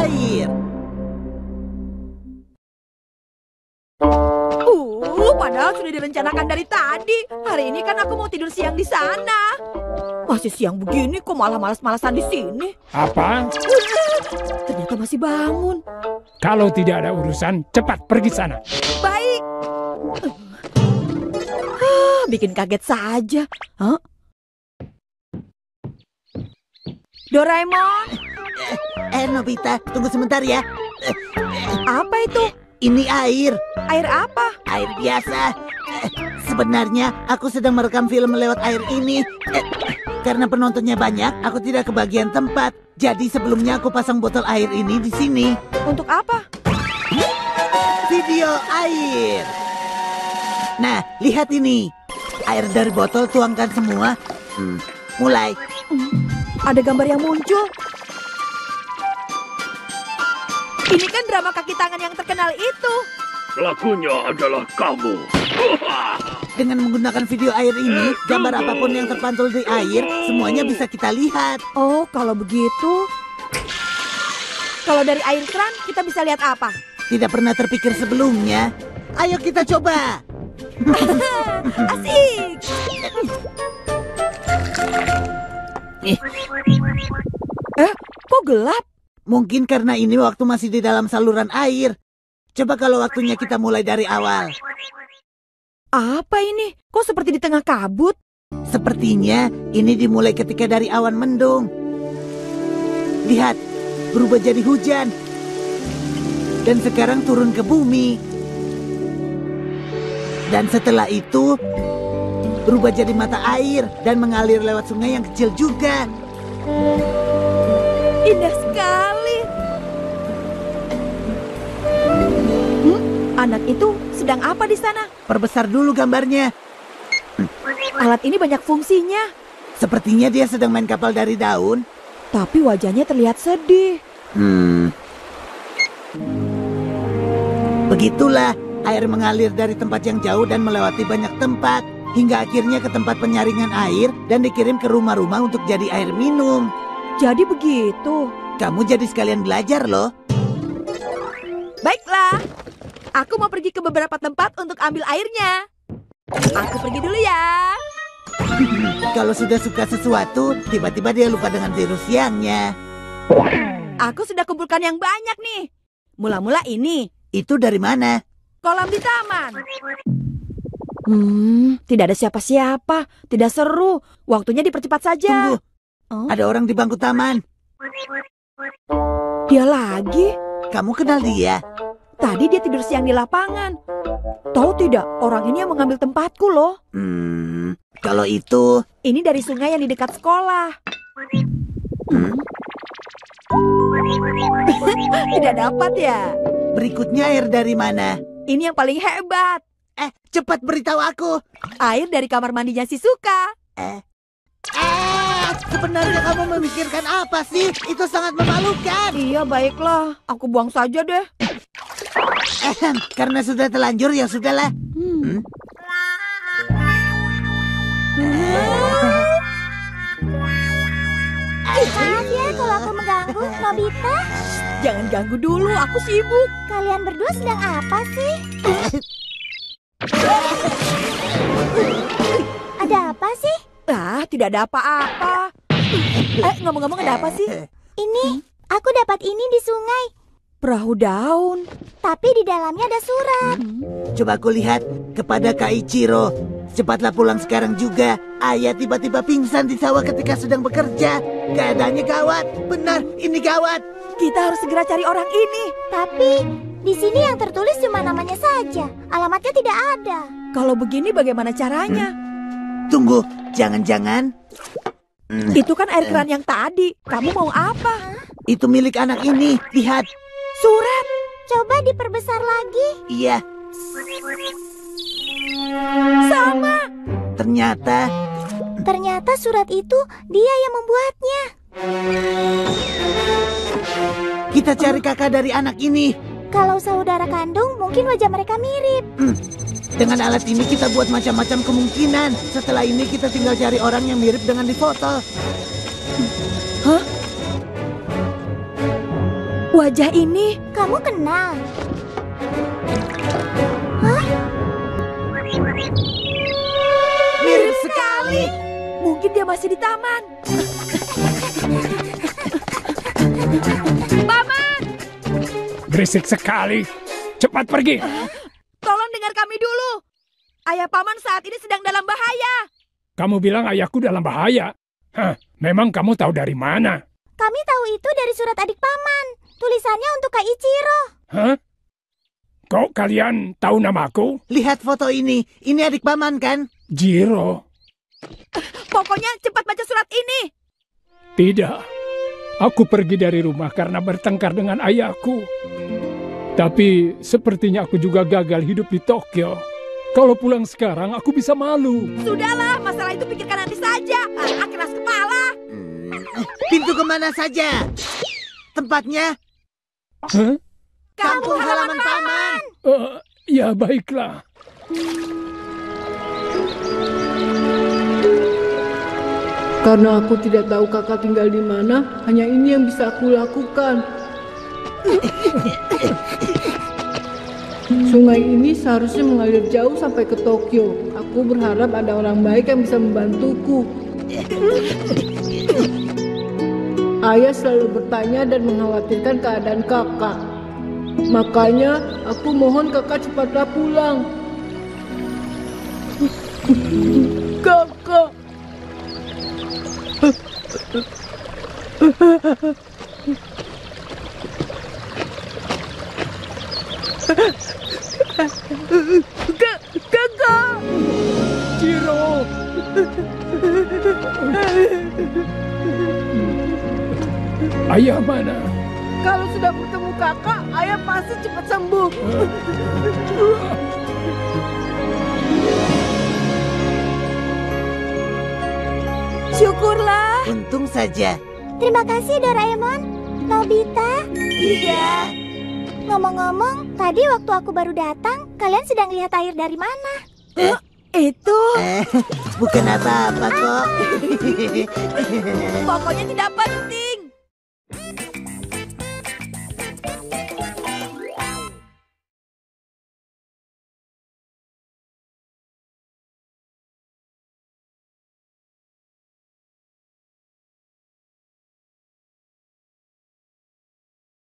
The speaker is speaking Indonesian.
air. Uh, padahal sudah direncanakan dari tadi. Hari ini kan aku mau tidur siang di sana. Masih siang begini kok malah malas-malasan di sini. Apa? Ternyata masih bangun. Kalau tidak ada urusan, cepat pergi sana. Baik. Ah, bikin kaget saja. Hah? Doraemon, Eh, Nobita, tunggu sebentar ya. apa itu? Ini air, Air apa? air biasa. Sebenarnya aku sedang merekam film lewat air ini. Karena penontonnya banyak, aku tidak kebagian tempat. Jadi sebelumnya aku pasang botol air ini di sini. Untuk apa? Video air. Nah, lihat ini. Air dari botol tuangkan semua. Hmm, mulai. Ada gambar yang muncul. Ini kan drama kaki tangan yang terkenal itu. Pelakunya adalah kamu. Dengan menggunakan video air ini, gambar apa pun yang terpantul di air, semuanya bisa kita lihat. Oh, kalau begitu. Kalau dari air keran, kita bisa lihat apa? Tidak pernah terpikir sebelumnya. Ayo kita coba. Asik! Eh, kok gelap? Mungkin karena ini waktu masih di dalam saluran air. Coba kalau waktunya kita mulai dari awal. Apa ini? Kok seperti di tengah kabut? Sepertinya ini dimulai ketika dari awan mendung. Lihat, berubah jadi hujan. Dan sekarang turun ke bumi. Dan setelah itu, berubah jadi mata air dan mengalir lewat sungai yang kecil juga. Indah sekali. Hmm? Anak itu sedang apa di sana? Perbesar dulu gambarnya. Alat ini banyak fungsinya, Sepertinya dia sedang main kapal dari daun. tapi wajahnya terlihat sedih. Hmm. Begitulah, air mengalir dari tempat yang jauh dan melewati banyak tempat. Hingga akhirnya ke tempat penyaringan air dan dikirim ke rumah-rumah untuk jadi air minum. Jadi begitu. Kamu jadi sekalian belajar loh. Baiklah, aku mau pergi ke beberapa tempat untuk ambil airnya. Aku pergi dulu ya. Kalau sudah suka sesuatu, tiba-tiba dia lupa dengan tiru siangnya. Aku sudah kumpulkan yang banyak nih. Mula-mula ini, Itu dari mana? kolam di taman. Hmm, tidak ada siapa-siapa. Tidak seru. Waktunya dipercepat saja. Tunggu, Oh, ada orang di bangku taman. dia lagi. Kamu kenal dia? Tadi dia tidur siang di lapangan. Tahu tidak, orang ini yang mengambil tempatku loh. Hmm, kalau itu... Ini dari sungai yang di dekat sekolah. Hmm, Tidak dapat ya. berikutnya air dari mana? Ini yang paling hebat. Eh, cepat beritahu aku. Air dari kamar mandinya si Suka. Eh, eh, sebenarnya kamu memikirkan apa sih? Itu sangat memalukan. Iya, baiklah. Aku buang saja deh. Ehem, karena sudah telanjur ya sudahlah. Hmm. Maaf ya kalau aku mengganggu, Nobita. Jangan ganggu dulu, aku sibuk. Kalian berdua sedang apa sih? Ada apa sih? Ah, tidak ada apa-apa. Eh, ngomong-ngomong ada apa sih? Ini, aku dapat ini di sungai. Perahu daun. Tapi di dalamnya ada surat. Coba aku lihat kepada Kak Ichiro. Cepatlah pulang sekarang juga. Ayah tiba-tiba pingsan di sawah ketika sedang bekerja. Keadaannya gawat. Benar, ini gawat. Kita harus segera cari orang ini. Tapi di sini yang tertulis cuma namanya saja. Alamatnya tidak ada. Kalau begini bagaimana caranya? Tunggu, jangan-jangan Itu kan air keran yang tadi. Kamu mau apa? itu milik anak ini. Lihat, Surat. Coba diperbesar lagi. iya, Sama. ternyata Ternyata surat itu dia yang membuatnya. kita cari kakak dari anak ini. Kalau saudara kandung, mungkin wajah mereka mirip. Dengan alat ini kita buat macam-macam kemungkinan. Setelah ini kita tinggal cari orang yang mirip dengan di foto. Wajah ini Kamu kenal? Mirip sekali. mungkin dia masih di taman. Paman, Berisik sekali. Cepat pergi. tolong dengar kami dulu. Ayah paman saat ini sedang dalam bahaya. Kamu bilang ayahku dalam bahaya. Hah, memang kamu tahu dari mana? Kami tahu itu dari surat adik paman. Tulisannya untuk Kak Ichiro. Hah? Kok kalian tahu namaku? Lihat foto ini. Ini adik paman kan? Jiro. Pokoknya cepat baca surat ini. Tidak. Aku pergi dari rumah karena bertengkar dengan ayahku. Tapi sepertinya aku juga gagal hidup di Tokyo. Kalau pulang sekarang aku bisa malu. Sudahlah, masalah itu pikirkan nanti saja. Ah, keras kepala. Hmm, Pintu ke mana saja? Tempatnya Kampung halaman paman. Eh, ya baiklah. Karena aku tidak tahu kakak tinggal di mana, hanya ini yang bisa aku lakukan. Sungai ini seharusnya mengalir jauh sampai ke Tokyo. Aku berharap ada orang baik yang bisa membantuku. Ayah selalu bertanya dan mengkhawatirkan keadaan kakak. Makanya aku mohon kakak cepatlah pulang. kakak. Kakak! Jiro. Ayah mana? Kalau sudah bertemu kakak, ayah pasti cepat sembuh. Syukurlah. Untung saja. Terima kasih Doraemon. Nobita. Iya. Ngomong-ngomong, tadi waktu aku baru datang, kalian sedang lihat air dari mana? Itu Eh, bukan apa-apa kok. pokoknya tidak penting.